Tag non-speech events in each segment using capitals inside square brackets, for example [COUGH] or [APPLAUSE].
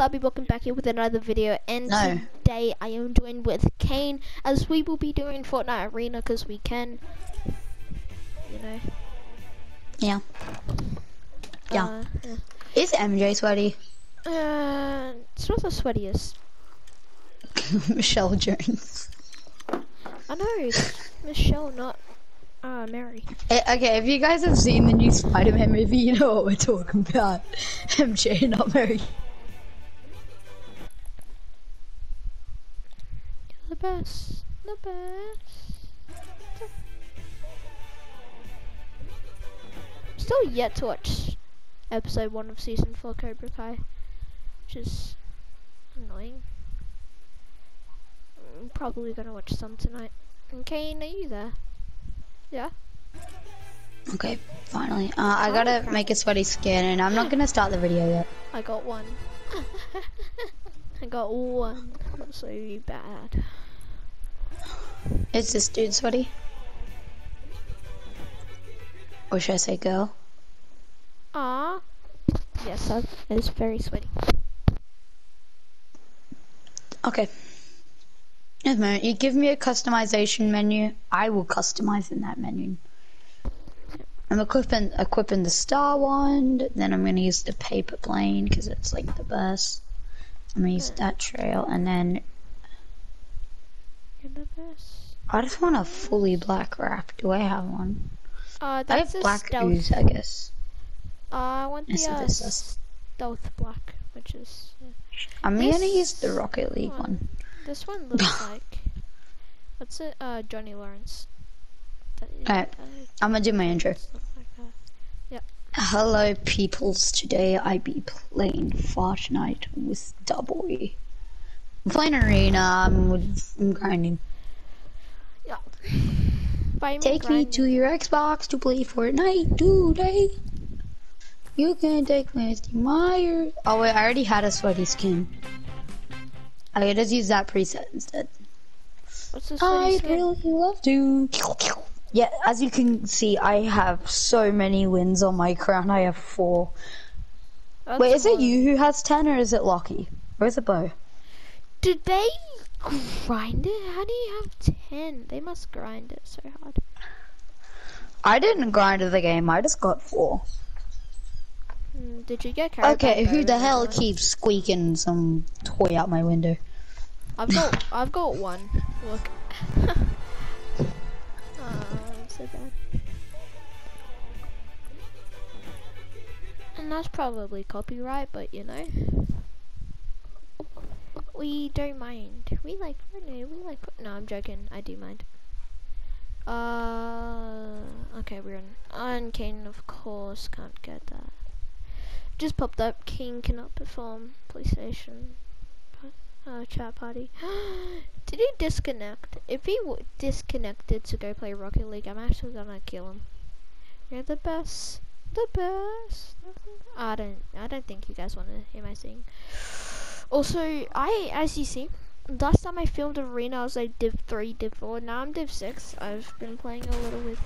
I'll be walking back here with another video. And No. today I am joined with Kane, as we will be doing Fortnite Arena because we can. You know. Yeah. Yeah. Uh, yeah. Is MJ sweaty? Uh, it's not the sweatiest. [LAUGHS] Michelle Jones. I know, it's [LAUGHS] Michelle, not uh, Mary. Eh, okay, if you guys have seen the new Spider-Man movie, you know what we're talking about. [LAUGHS] MJ, not Mary. The best. The best. Still yet to watch episode one of season four Cobra Kai, which is annoying. I'm probably gonna watch some tonight. And Kane, are you there? Yeah. Okay, finally. Uh, I gotta crap. make a sweaty skin, and I'm not gonna start the video yet. I got one. [LAUGHS] I got one. Not so bad. Is this dude sweaty? Or should I say girl? Ah. Yes, that is very sweaty. Okay. Yes, man. You give me a customization menu, I will customize in that menu. I'm equipping equipping the star wand, then I'm gonna use the paper plane because it's like the best. I'm gonna use that trail, and then You're the. I just want a fully black wrap. Do I have one? Uh, I have black stealth. ooze, I guess. Uh, I want the uh, stealth black, which is uh, I'm This gonna use the Rocket League one. one. this one [LAUGHS] looks like. What's it? Uh, Johnny Lawrence. Alright, I'm gonna do my intro. like that. Hello, peoples. Today I be playing Fortnite with Doughboy. I'm playing Arena. I'm, um, I'm grinding. Yeah. By me Take me to your Xbox to play Fortnite today. You can take me to my. Oh wait, I already had a sweaty skin. I could just use that preset instead. What's this I'd skin? really love to. Yeah, as you can see, I have so many wins on my crown. I have four. That's Wait, is it you who has 10 or is it Lockie? Or is it Bo? Did they grind it? How do you have ten? They must grind it so hard. I didn't grind the game, I just got four. Hmm, did you get Okay, who the hell keeps squeaking some toy out my window? I've got [LAUGHS] I've got one. Look. [LAUGHS] oh, so bad. And that's probably copyright, but you know. We don't mind. We like Fortnite. We like. No, I'm joking. I do mind. Uh, okay, we're in. On Kane, of course, can't get that. Just popped up. King cannot perform. PlayStation. Uh, chat party. [GASPS] Did he disconnect? If he disconnected to go play Rocket League, I'm actually gonna kill him. You're the best, the best. I don't, I don't think you guys want to hear my sing. Also, I, as you see, last time I filmed Arena, I was like Div three, Div four. Now I'm Div six. I've been playing a little with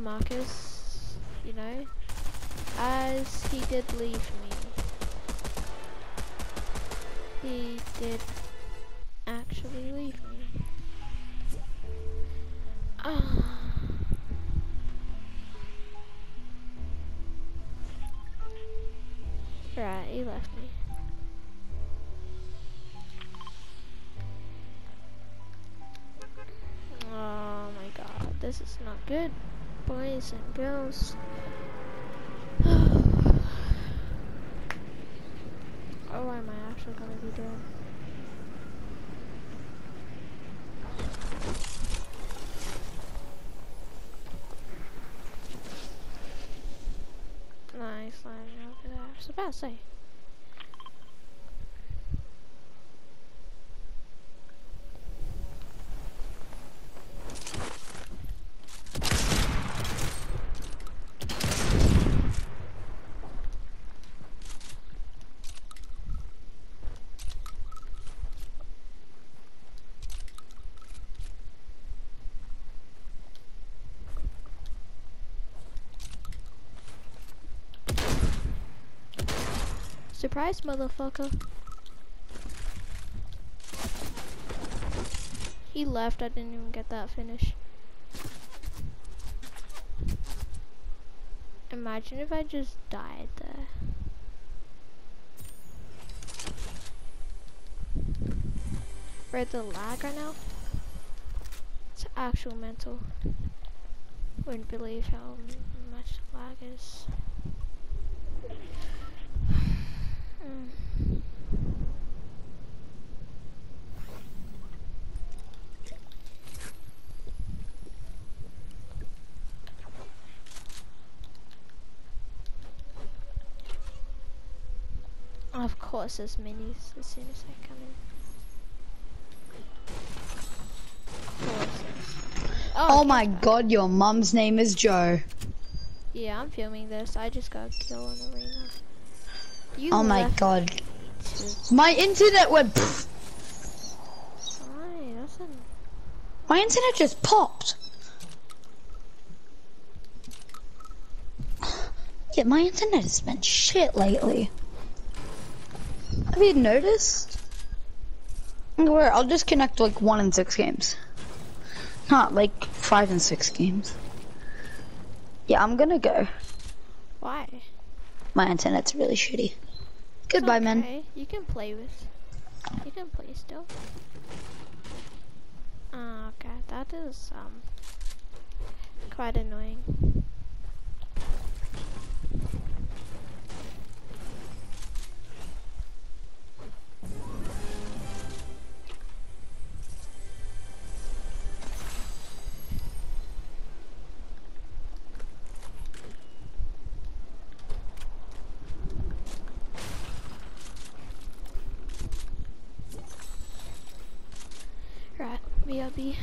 Marcus, you know, as he did leave me. He did actually leave this is not good, boys and girls. [SIGHS] oh, what am I actually gonna be doing? Nice, line over there. Was about to say. Surprise, motherfucker. He left, I didn't even get that finish. Imagine if I just died there. Right, the lag right now? It's actual mental. Wouldn't believe how much lag is. Mm. Mm. Of course, there's minis as soon as I come in. There's- oh, oh, my god, your mum's name is Joe. Yeah, I'm filming this. I just got killed in arena. You Oh my god. My internet went. Why? My internet just popped. Yeah, my internet has been shit lately. Have you noticed? Where I'll just connect like one and six games. Not like five and six games. Yeah, I'm gonna go. why? My internet's really shitty. Goodbye, man. Okay, you can play with. You can play still. Ah, okay, that is um quite annoying. Right, BRB.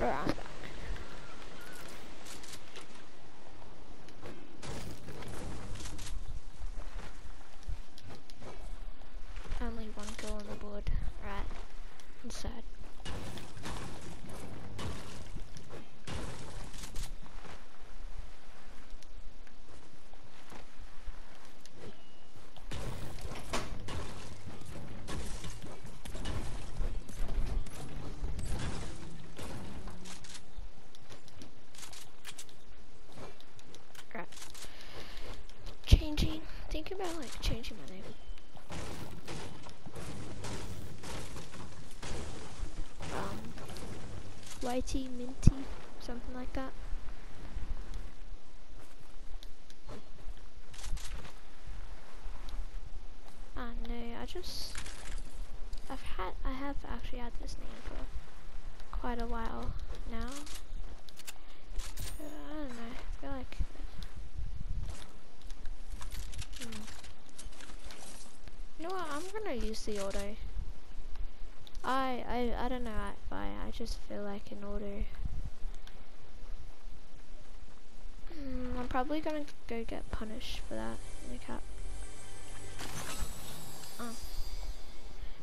Right, I'm back. On the board. Right. I'm sad. Right. Changing. Think about like changing my name. Um, Whitey Minty, something like that. Ah no, I just I've had I have actually had this name for quite a while now. I don't know. I feel like. Hmm. You know what? I'm gonna use the auto I, I, I don't know why, I just feel like in order... Mm, I'm probably gonna go get punished for that in the cap. Oh.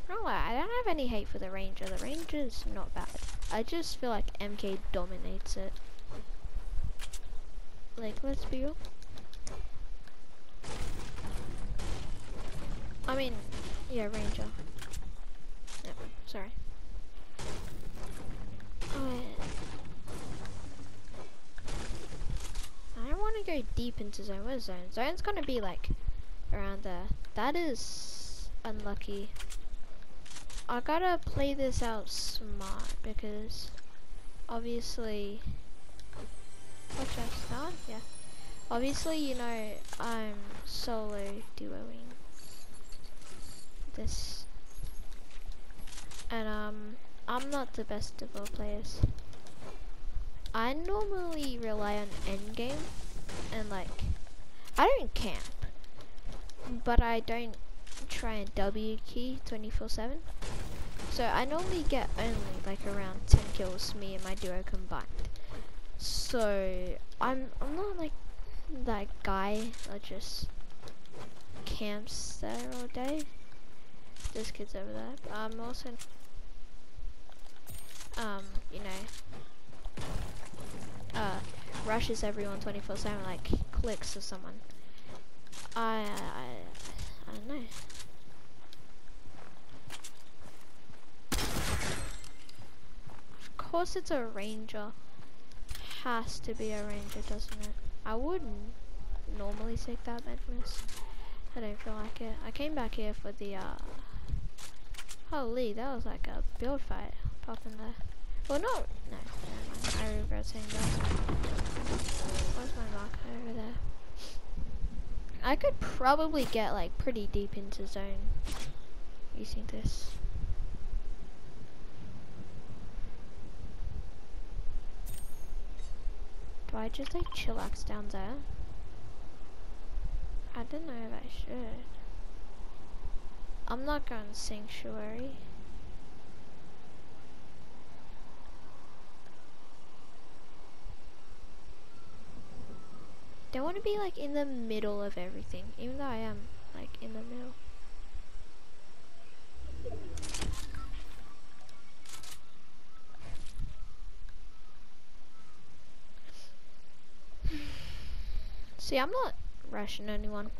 No, I don't have any hate for the Ranger. The Ranger's not bad. I just feel like MK dominates it. Like, let's be real. I mean, yeah, Ranger. Sorry. I don't want to go deep into zone. Zone? Zone's gonna be like around there. That is unlucky. I gotta play this out smart because obviously what should I? Yeah. Obviously you know I'm solo duoing this and um I'm not the best of all players. I normally rely on endgame and like I don't camp but I don't try and W key 24-7. So I normally get only like around 10 kills, me and my duo combined. So I'm I'm not like that guy that just camps there all day. This kid's over there. I'm also um, you know uh rushes everyone 24-7 like clicks or someone. I I I don't know. Of course it's a ranger. Has to be a ranger, doesn't it? I wouldn't normally take that miss. I don't feel like it. I came back here for the, uh... Holy, that was like a build fight popping there. Well, no, no, I regret saying that. Where's my marker over there? I could probably get like pretty deep into zone using this. Do I just like chillax down there? I don't know if I should. I'm not going to sanctuary. Don't want to be like in the middle of everything, even though I am like in the middle. [SIGHS] See, I'm not rushing anyone.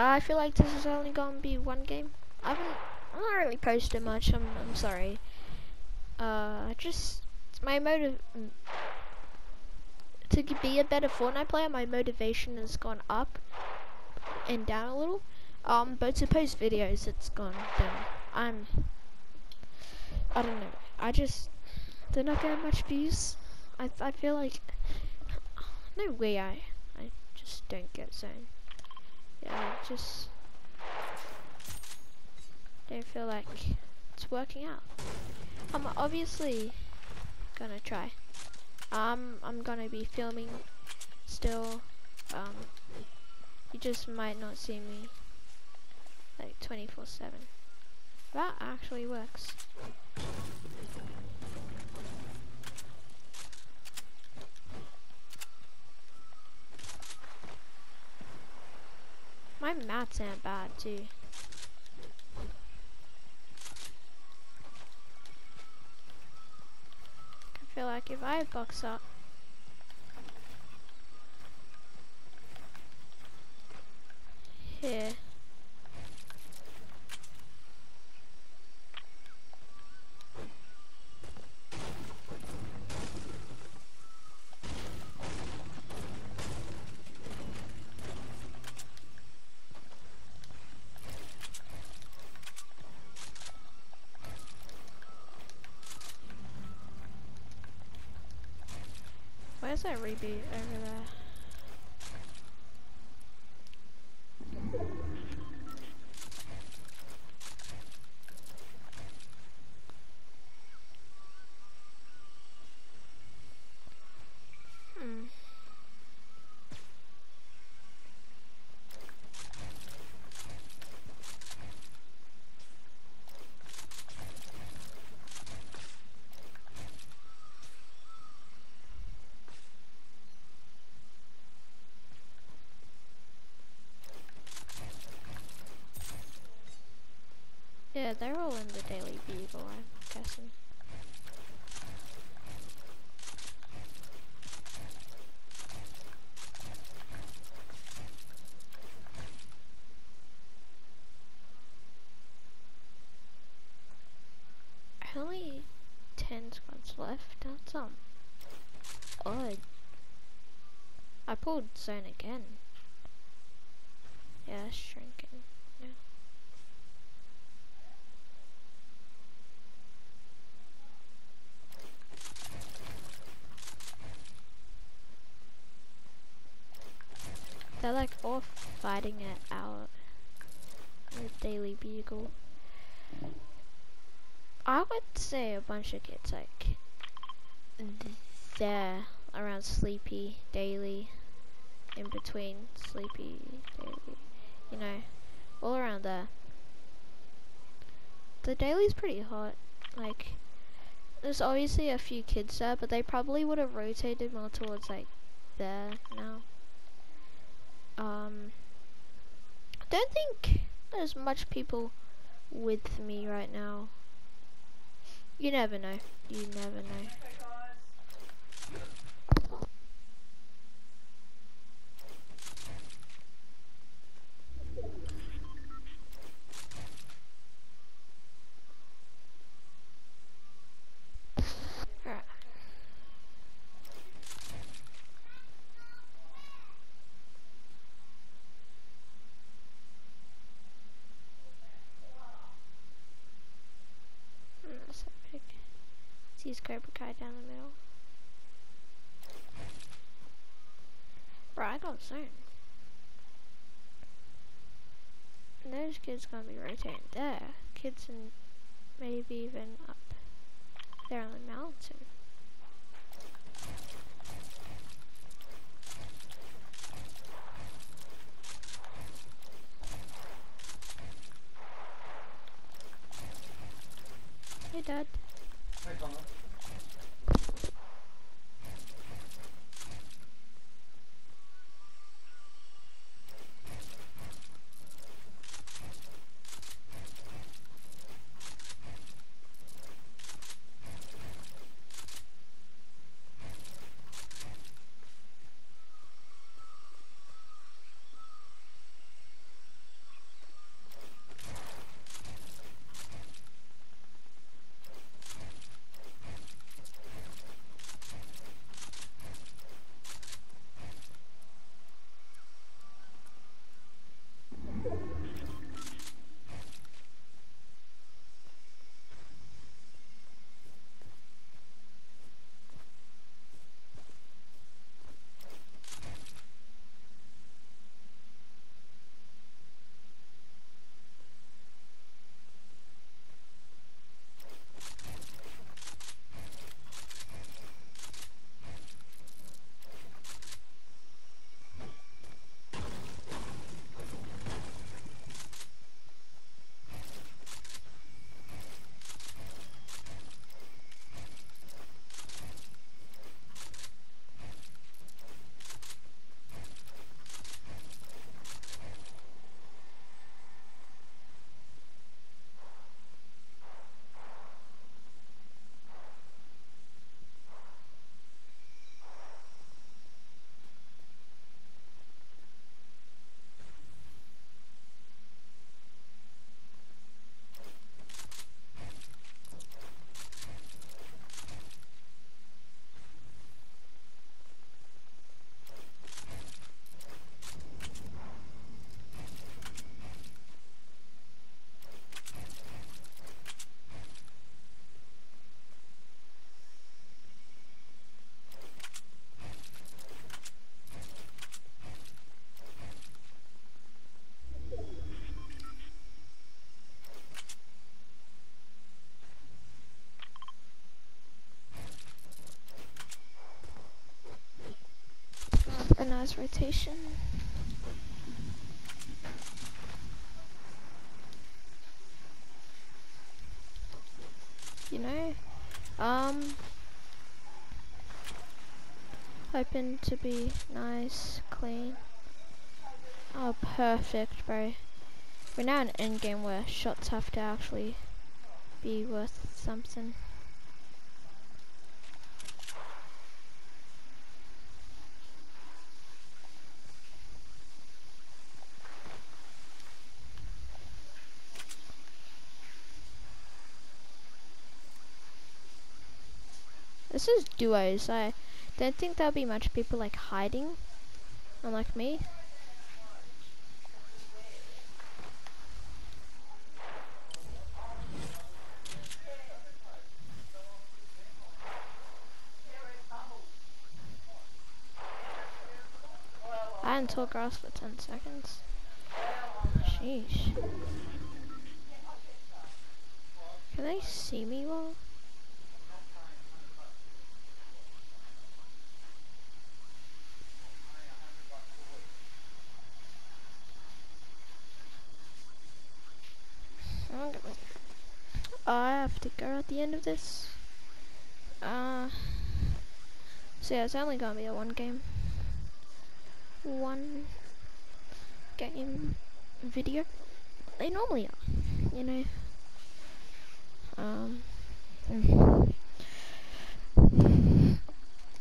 I feel like this is only to be one game. I haven't, I'm not really posting much. I'm, I'm sorry. Uh, just my motive to be a better Fortnite player. My motivation has gone up and down a little. Um, but to post videos, it's gone down. I'm, I don't know. I just, they're not getting much views. I, I feel like, no way I I just don't get zone. Yeah, just don't feel like it's working out. I'm obviously gonna try. Um, I'm gonna be filming still. Um, you just might not see me like 24/7. That actually works. My mats aren't bad too. I feel like if I box up here Where's that reboot over there? Hmm. They're in the Daily Bugle, I'm guessing. Only 10 squads left, that's um odd. I pulled zone again. Yeah, it's shrinking. now. They're like all fighting it out in the Daily Bugle. I would say a bunch of kids like there around Sleepy, Daily, in between Sleepy, Daily, you know, all around there. The Daily's pretty hot. Like, there's obviously a few kids there, but they probably would have rotated more towards like there now. Um, don't think there's much people with me right now. You never know. You never know. Alright. Mm, that's epic. Sees Cobra Kai down the middle. Bro, I got zone. Those kids gonna be rotating there. Kids and maybe even up there on the mountain. Hey, Dad. Rotation. You know, um, hoping to be nice, clean. Oh, perfect, bro. We're now in an end game where shots have to actually be worth something. This is duos. I don't think there'll be much people like hiding, unlike me. I tall grass for 10 seconds. Sheesh. Can they see me well? Go at the end of this. Uh, so yeah, it's only gonna be a one game, one game video. They normally are, you know. Um.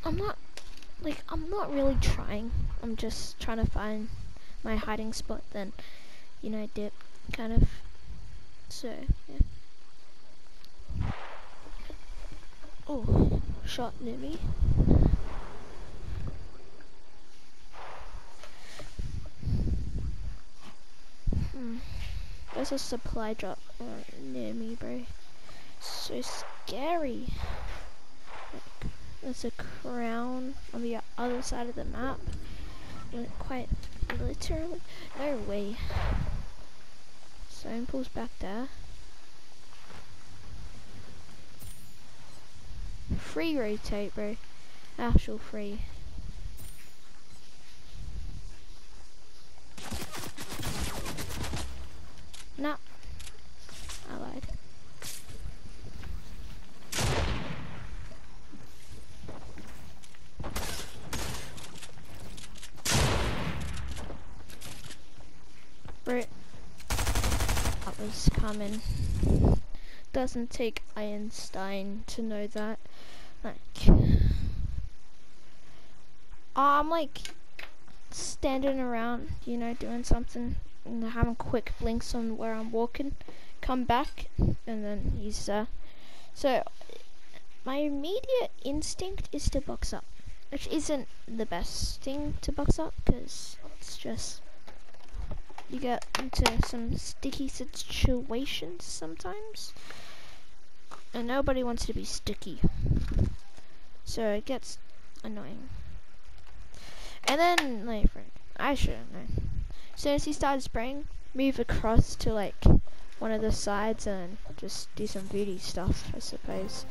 I'm not like I'm not really trying. I'm just trying to find my hiding spot. Then, you know, dip kind of. So yeah. Oh, shot near me. Hmm. There's a supply drop uh, near me, bro. So scary. Like, there's a crown on the other side of the map. Quite literally. No way. Zone pulls back there. Free rotate, bro. Actual free. Nah. I lied. Bro. That was coming doesn't take Einstein to know that. Like, I'm like standing around, you know, doing something and having quick blinks on where I'm walking. Come back, and then he's uh. So, my immediate instinct is to box up, which isn't the best thing to box up because it's just you get into some sticky situations sometimes and nobody wants to be sticky. So it gets annoying. And then, like, I shouldn't know. As soon as he started spraying, move across to, like, one of the sides and just do some beauty stuff, I suppose.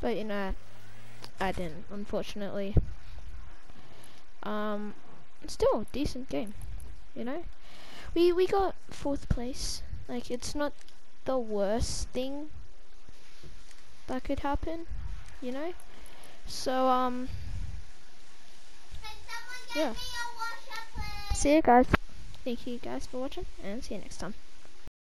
But, you know, I didn't, unfortunately. Um, still, decent game, you know? We, we got fourth place. Like, it's not the worst thing that could happen, you know? So, um, yeah. See you guys. Thank you guys for watching, and see you next time.